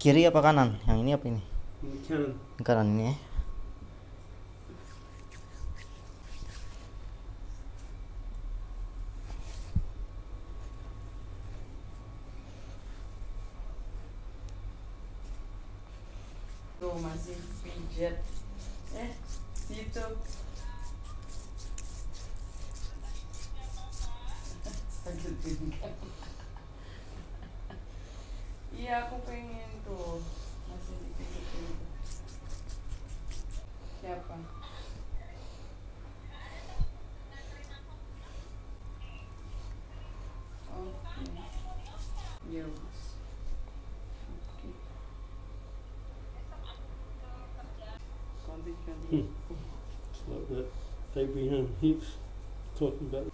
kiri apa kanan yang ini apa ini Ini kanan. kanan ini ya Tuh masih pijat. Eh, situ. Sakit pinggang. Iya, aku pengen year. Okay. Hmm. It's like that Abraham Hicks talking about.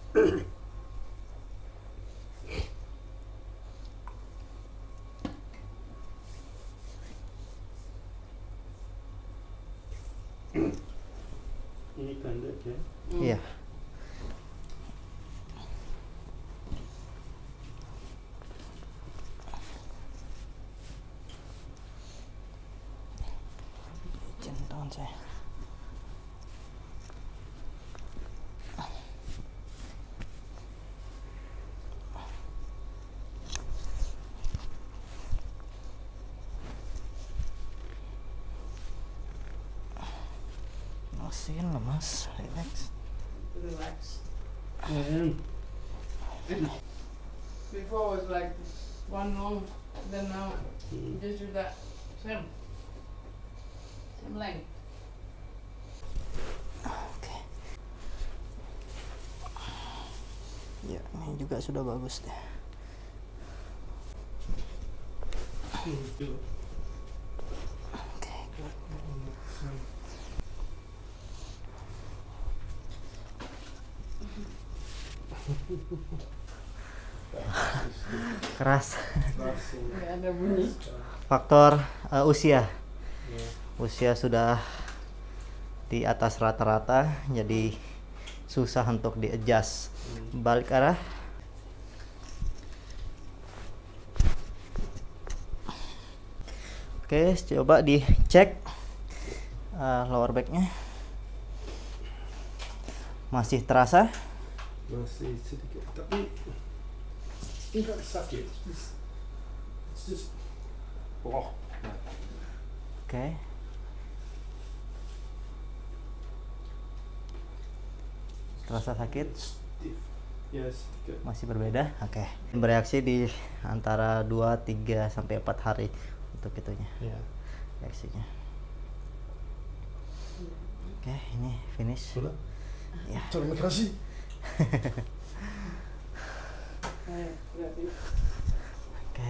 Ini kan dia, yeah. Mm. Saya Masih lemas, relax. Relax. Um, I am. Before was like one long, then now just do that. Same. Same length. Juga sudah bagus deh. Good. Keras. Faktor eh, usia. Usia sudah di atas rata-rata, jadi susah untuk di adjust. Balik arah. Oke, coba dicek eh, lower backnya. Masih terasa? Masih sedikit, tapi enggak sakit. It's, just oh, Oke. Terasa sakit? Yes. Masih berbeda? Oke. Bereaksi di antara 2, 3 sampai 4 hari untuk itunya Yeah. reaksinya. Oke, ini finish. Sudah. Ya. Terima kasih. Eh, Oke.